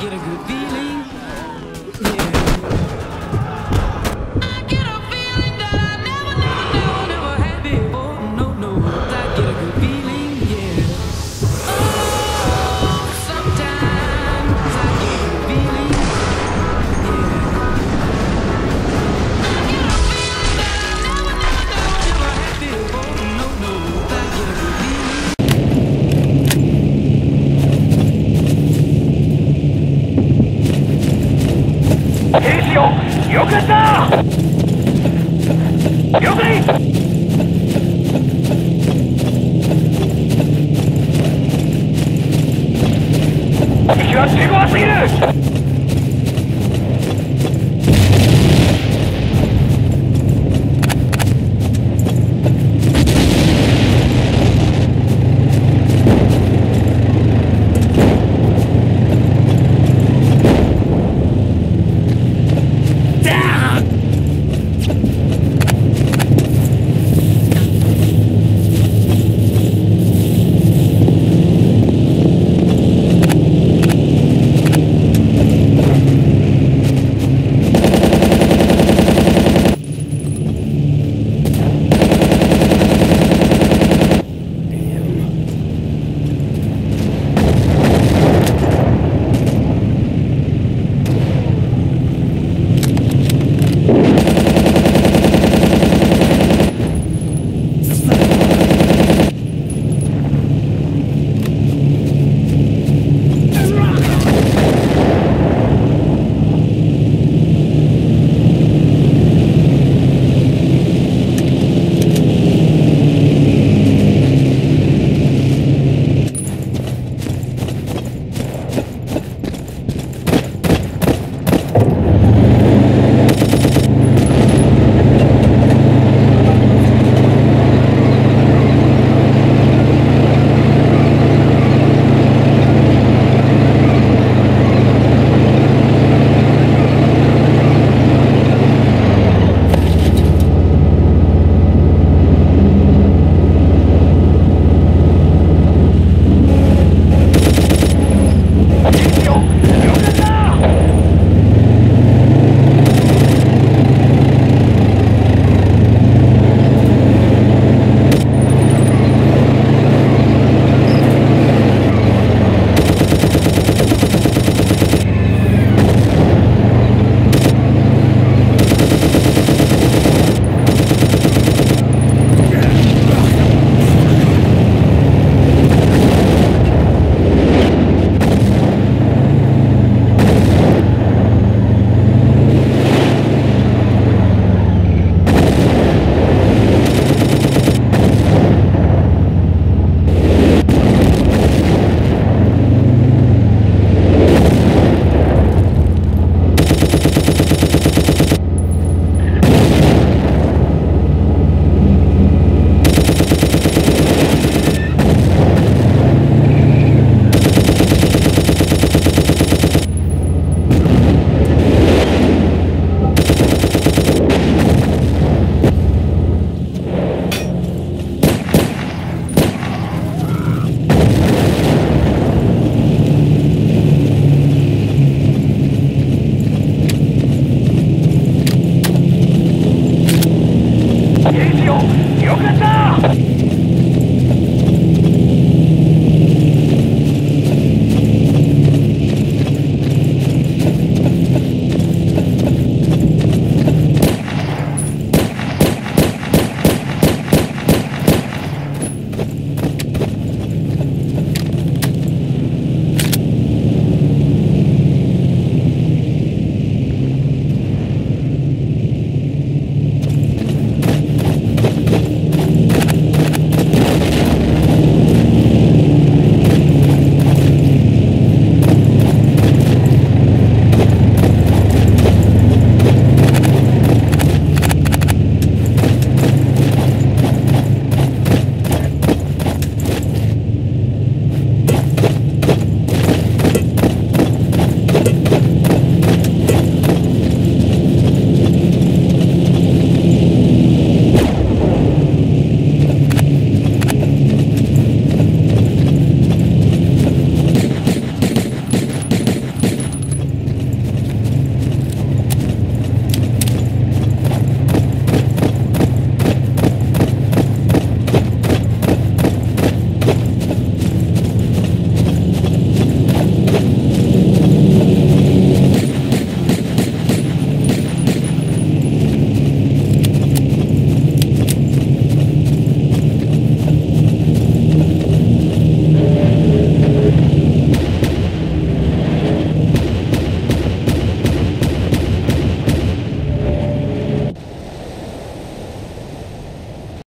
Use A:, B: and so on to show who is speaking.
A: get a good deal. しよ。よくった。了解。敵は手強すぎる。